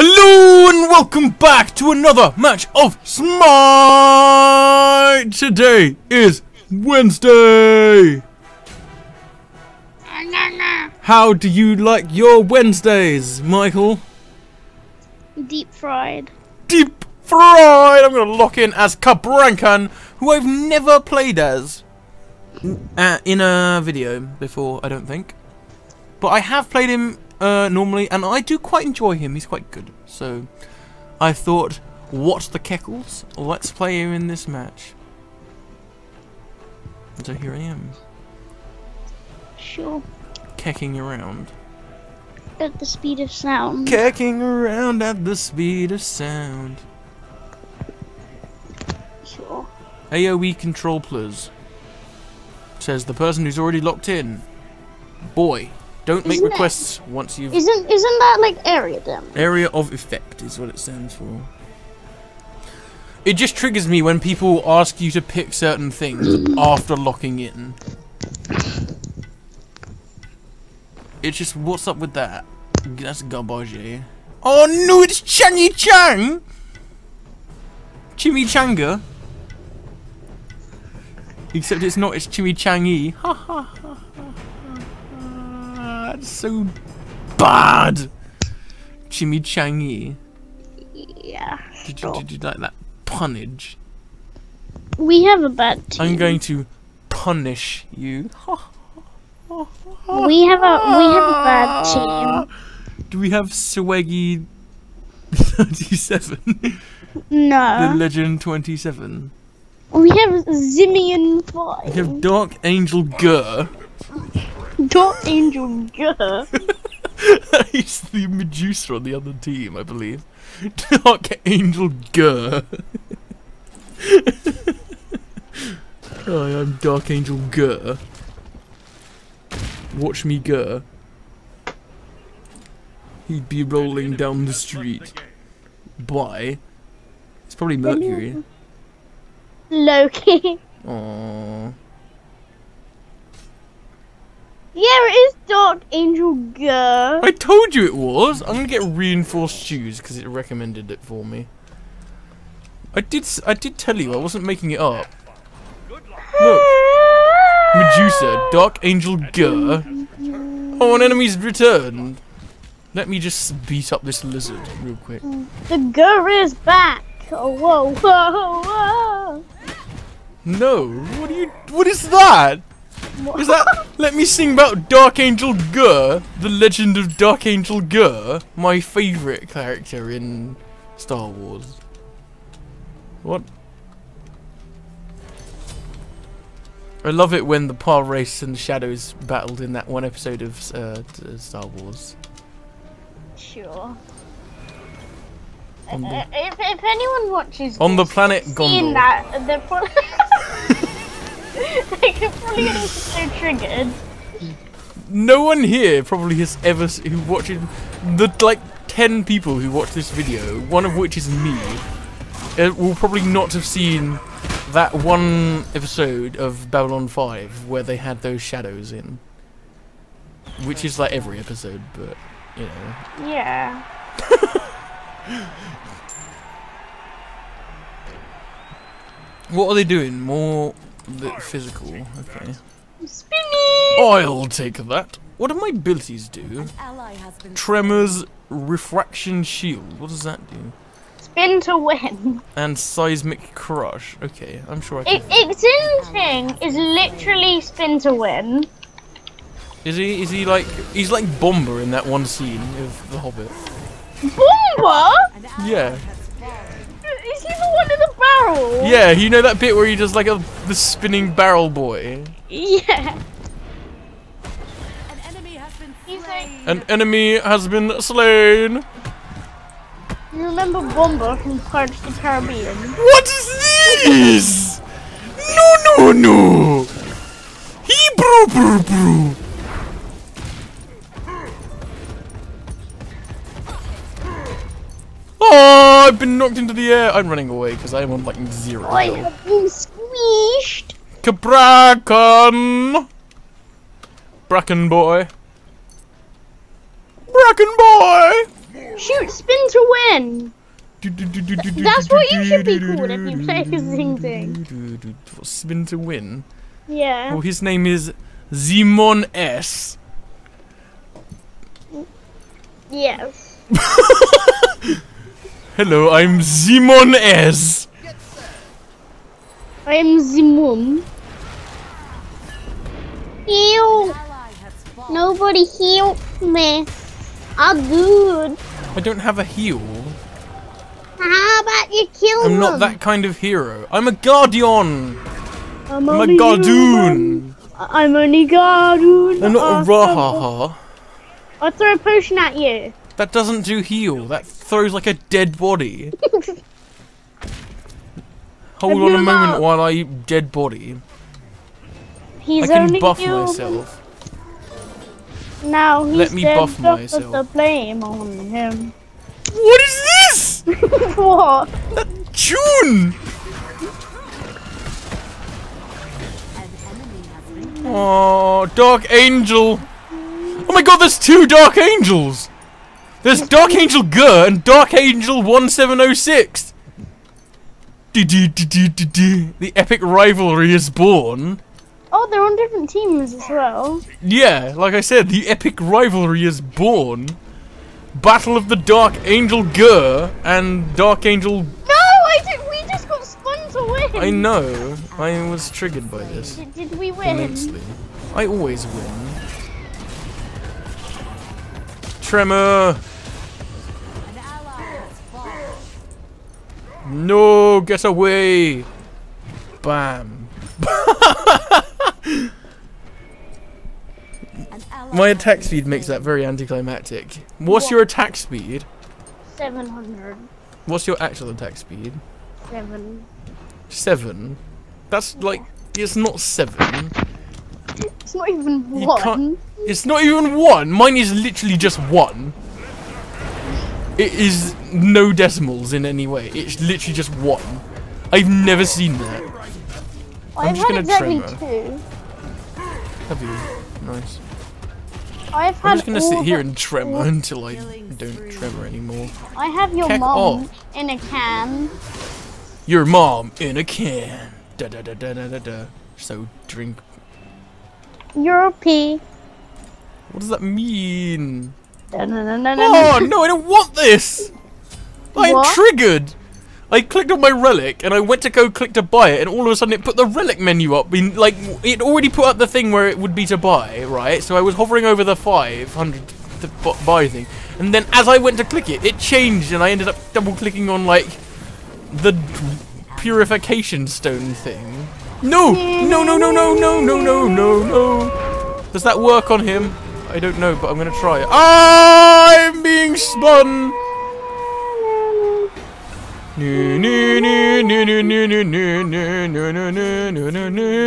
Hello and welcome back to another match of Smite! Today is Wednesday! How do you like your Wednesdays, Michael? Deep fried. Deep fried! I'm gonna lock in as Cabrakan, who I've never played as uh, in a video before, I don't think. But I have played him uh, normally, and I do quite enjoy him. He's quite good. So I thought, what the keckles? Let's play him in this match. So here I am, Sure. kecking around. At the speed of sound. Kecking around at the speed of sound. Sure. AoE control plus. Says the person who's already locked in. Boy, don't make Isn't it- requests once you've Isn't isn't that like area damage? Area of effect is what it stands for. It just triggers me when people ask you to pick certain things after locking in. It's just, what's up with that? That's garbage. eh? Oh no, it's Changy Chang! Chimichanga. Except it's not, it's Chimichangi. Ha ha ha ha ha ha. That's so bad! Chimichangi. Yeah. Did you, did you like that punnage? We have a bad team. I'm going to punish you. We have a we have a bad team. Do we have Swaggy 37? No. the Legend 27? We have Zimian 5. We have Dark Angel Gur. Dark Angel Gur. He's the Medusa on the other team, I believe. Dark Angel Gur. Hi, I'm Dark Angel Gur. Watch me Gur. He'd be rolling down the street. Why? It's probably Mercury. Loki. Aww. Yeah, it is Dark Angel Gur. I told you it was. I'm gonna get reinforced shoes because it recommended it for me. I did. s- I did tell you I wasn't making it up. Look, Medusa, Dark Angel Gur. Oh, an enemy's returned. Let me just beat up this lizard real quick. The Gur is back. Oh, whoa, whoa, whoa. No, what are you? What is that? Is that? Let me sing about Dark Angel Gur, the legend of Dark Angel Gur, my favorite character in Star Wars. What? I love it when the Par Race and the Shadows battled in that one episode of uh, Star Wars. Sure. The- Uh, if, if anyone watches On the this, planet seen Gondor. that, they're probably probably gonna so triggered. No one here probably has ever who watches the like ten people who watch this video, one of which is me, uh, will probably not have seen that one episode of Babylon 5 where they had those shadows in, which is like every episode, but you know. Yeah. What are they doing? More the physical. Okay. Spinny. I'll take that. What do my abilities do? ally has been Tremors, refraction shield. What does that do? Spin to win. And seismic crush. Okay, I'm sure I can. It, its thing is literally spin to win. Is he? Is he like? He's like Bombur in that one scene of The Hobbit. Bombur? Yeah. Barrel? Yeah, you know that bit where he does like a the spinning barrel boy. Yeah. an enemy has been He's slain. An enemy has been slain. You remember Bombur from Pirates of the Caribbean? What is this? No, no, no. He brew, brew, brew. I've been knocked into the air. I'm running away because I'm on like zero. I have been squeezed. Cabrakan! Bracken boy. Bracken boy! Shoot, spin to win. That's what you should be called if you play Zing Zing. Spin to win. Yeah. Well, his name is Zimon S. Yes. Hello, I'm Zimon S. I am Zimun. Heal! Nobody help me. I'm good. I don't have a heal. How about you kill me? I'm them? not that kind of hero. I'm a guardian. I'm, I'm a guardian. I'm only Gardoon. I'm not a rahaha. I'll throw a potion at you. That doesn't do heal. That throws like a dead body. Hold on a moment while I dead body. He's I can only buff human. myself. Now he's Let me dead, buff myself. Put the blame on him. What is this? what? June! Oh, Dark Angel! Oh my god, there's two Dark Angels! There's Dark Angel Gur and Dark Angel 1706! Du- du- du- du- du- du. The epic rivalry is born. Oh, they're on different teams as well. Yeah, like I said, the epic rivalry is born. Battle of the Dark Angel Gur and Dark Angel. No, I did. We just got spun to win. I know. I was triggered by this Did, did we win? immensely. I always win. Tremor! No, get away! Bam. My attack speed makes that very anticlimactic. What's What? your attack speed? Seven hundred. What's your actual attack speed? Seven. Seven. That's like it's not seven. It's not even one. It's not even one. Mine is literally just one. It is no decimals in any way. It's literally just one. I've never seen that. I've just had gonna exactly tremor. two. Have you? Nice. I've had I'm just gonna sit here and tremor until I don't tremor anymore. I have your Keck mom off. in a can. Your mom in a can. Da da da da da da da. So drink. You're a pea. What does that mean? No, no, no, no, Oh no, I don't want this! I'm What? triggered! I clicked on my relic and I went to go click to buy it and all of a sudden it put the relic menu up. In, like, it already put up the thing where it would be to buy, right? So I was hovering over the 500 to buy thing. And then as I went to click it, it changed and I ended up double clicking on, like, the purification stone thing. No! No, no, no, no, no, no, no, no, no! Does that work on him? I don't know, but I'm gonna try it. I'm being spun! Come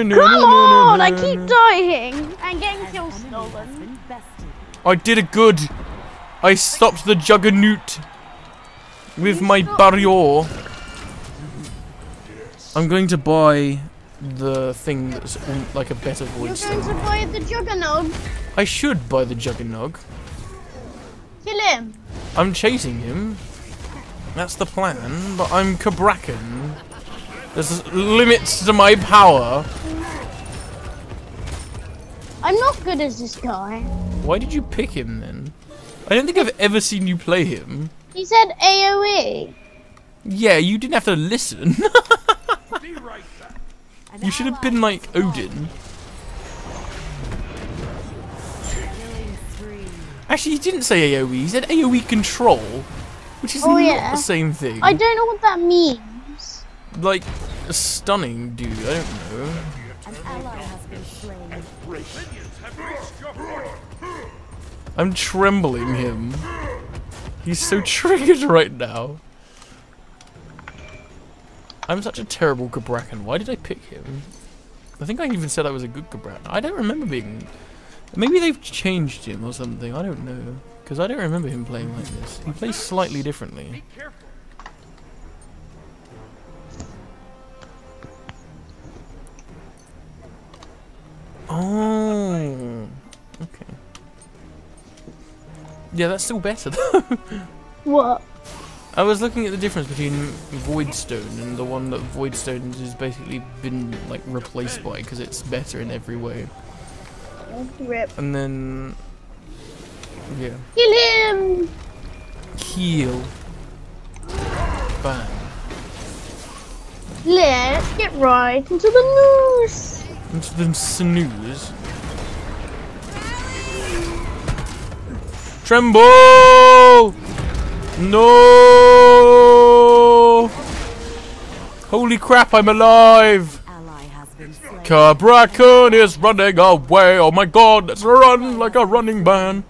Come on! I keep dying and getting kills stolen. I did a good. I stopped the juggernaut with my barrier. I'm going to buy the thing that's um, like a better voice. You're going to buy the juggernaut. I should buy the juggernaut. Kill him. I'm chasing him. That's the plan, but I'm Cabrakan. There's limits to my power. I'm not good as this guy. Why did you pick him then? I don't think I've ever seen you play him. He said AoE. Yeah, you didn't have to listen. you should have been like Odin. Actually, he didn't say AoE. He said AoE control, which is Oh, not yeah. the same thing. I don't know what that means. like a stunning dude. I don't know. An ally has been slain. I'm trembling him. He's so triggered right now. I'm such a terrible Cabrakan. Why did I pick him? I think I even said I was a good Cabrakan. I don't remember being... Maybe they've changed him or something. I don't know. Because I don't remember him playing like this. He plays slightly differently. Oh. Okay. Yeah, that's still better though. What? I was looking at the difference between Voidstone and the one that Voidstone has basically been like replaced by because it's better in every way. Rip. And then, yeah, Kill him! heal, bang. Let's get right into the news. Into the snooze. Tremble! No! Holy crap, I'm alive! Slain. Cabrakan is running away. Oh my god, let's run like a running man.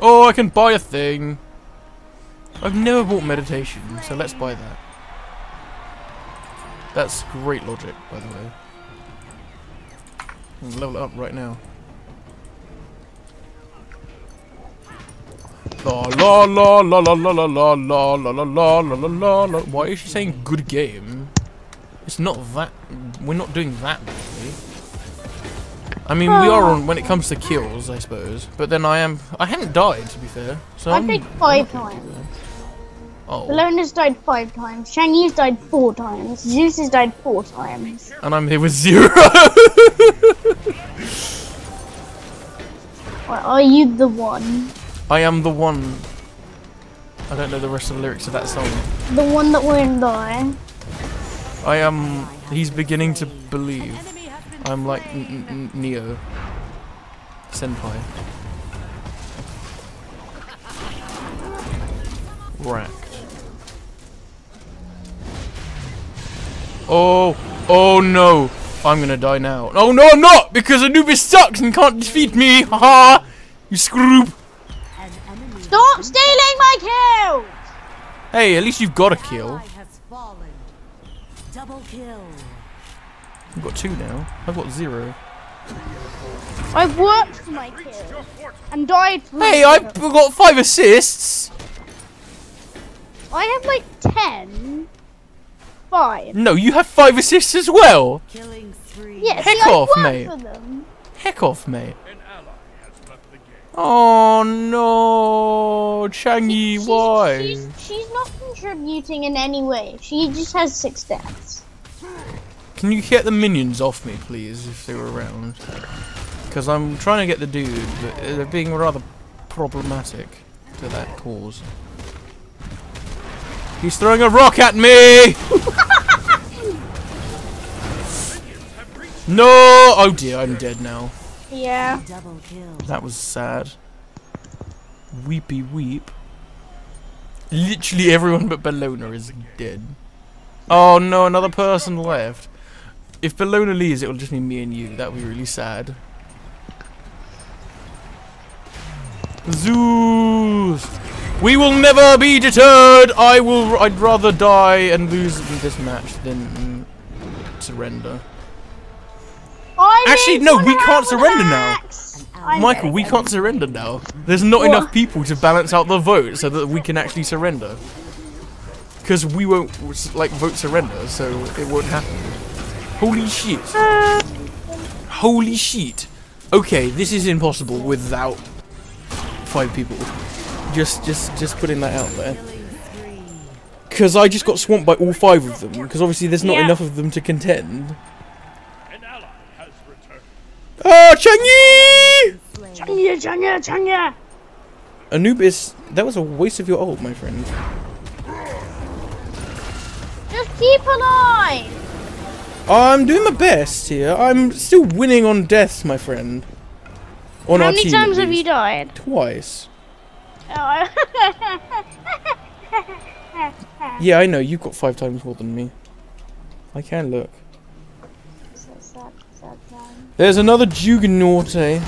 Oh, I can buy a thing. I've never bought meditation, so let's buy that. That's great logic, by the way. Level it up right now. La la la la la la la la la la la la la la. Why is she saying good game? It's not that. We're not doing that badly. I mean, we are on when it comes to kills, I suppose. But then I am. I haven't died, to be fair. So I I'm think five times. Oh, Bellona's died five times. Shang-Yi's died four times. Zeus has died four times. and I'm here with zero. Or are you the one? I am the one. I don't know the rest of the lyrics of that song. The one that won't die? I am. He's beginning to believe. I'm like N- N- Neo. Senpai. Racked. Oh, oh no! I'm gonna die now. Oh no, I'm not! Because Anubis sucks and can't defeat me! Haha! You scroob! Stop stealing my kills! Hey, at least you've got a kill. Ally has fallen. Double kill. I've got two now. I've got zero. I worked for my kill and died for Hey. I've got five assists! I have like ten. Five. No, you have five assists as well! Killing three. Yeah, Heck see, I off, worked mate. for them. Heck off, mate. Oh no, Changi, She's- why? She's, she's not contributing in any way. She just has six deaths. Can you get the minions off me, please, if they were around? Because I'm trying to get the dude, but they're being rather problematic to that cause. He's throwing a rock at me! no! Oh dear, I'm dead now. Yeah. That was sad. Weepy weep. Literally everyone but Bellona is dead. Oh no, another person left. If Bellona leaves, it will just be me and you. That would be really sad. Zeus! We will never be deterred! I will. I'd rather die and lose this match than surrender. I Actually, no, we can't surrender an now. I'm Michael, we can't surrender now. There's not What? enough people to balance out the vote so that we can actually surrender. Because we won't like vote surrender, so it won't happen. Holy shit! Holy shit! Okay, this is impossible without five people. Just, just, just putting that out there. Because I just got swamped by all five of them. Because obviously there's not Yeah. enough of them to contend. An ally has returned. Ah, Changi! Slain. Chanya, Chanya, Chanya. Anubis, that was a waste of your ult, my friend. Just keep an eye. I'm doing my best here. I'm still winning on death, my friend. On How our many team, times have you died? Twice. Oh, Yeah, I know. You've got five times more than me. I can look. so sad, sad time. There's another Juggernaut. Eh?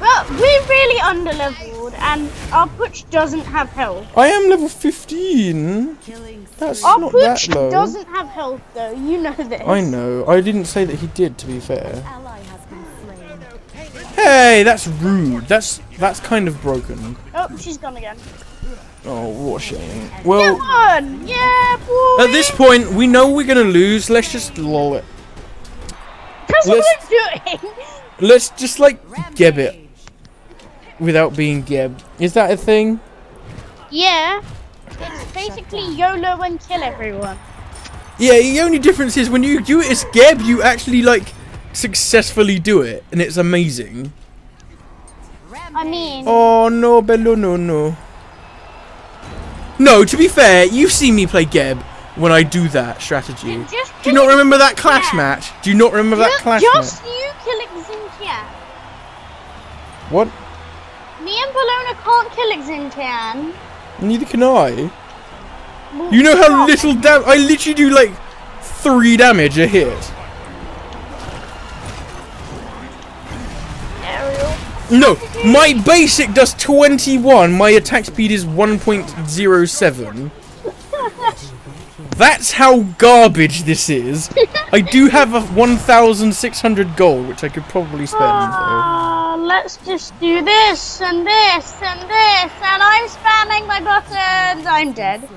But we're really underleveled, and our Puch doesn't have health. I am level 15. That's. Our not that Puch low. doesn't have health, though. You know this. I know. I didn't say that he did, to be fair. Ally has been slain. Hey, that's rude. That's that's kind of broken. Oh, she's gone again. Oh, what a shame. Get Well, one! Yeah, boy! at this point, we know we're gonna lose. Let's just lol it. That's let's- I'm doing! Let's just like get it. Without being Geb. Is that a thing? Yeah. It's basically YOLO and kill everyone. Yeah, the only difference is when you do it as Geb, you actually like successfully do it, and it's amazing. I mean, Oh no, Bello, no, no. No, to be fair, you've seen me play Geb when I do that strategy. just Do you not remember that clash Xinjiang. match? Do you not remember that Ju- clash Just match? you killing Xinjiang. What? Me and Bologna can't kill Xinjiang. Neither can I. Well, You know how little dam- I literally do like three damage a hit. No, my basic does 21. My attack speed is 1.07. That's how garbage this is. I do have a 1,600 gold, which I could probably spend. Uh, let's just do this and this and this, and I'm spamming my buttons. I'm dead.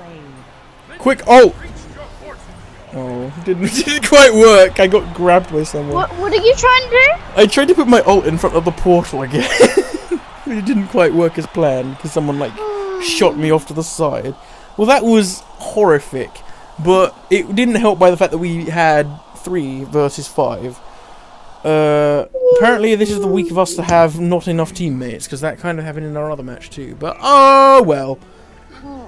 Quick, oh! Oh, didn't, didn't quite work. I got grabbed by someone. What, what are you trying to do? I tried to put my ult in front of the portal again. but it didn't quite work as planned because someone like shot me off to the side. Well, that was horrific, but it didn't help by the fact that we had three versus five. Uh, apparently, this is the week of us to have not enough teammates because that kind of happened in our other match too. But oh well.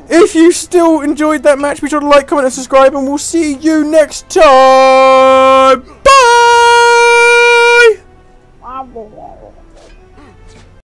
If you still enjoyed that match, be sure to like, comment, and subscribe, and we'll see you next time.